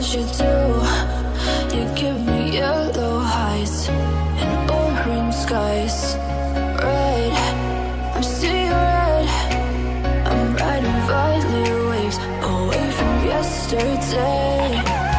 what you do. You give me yellow highs and orange skies. Red, I'm seeing red. I'm riding violet waves away from yesterday.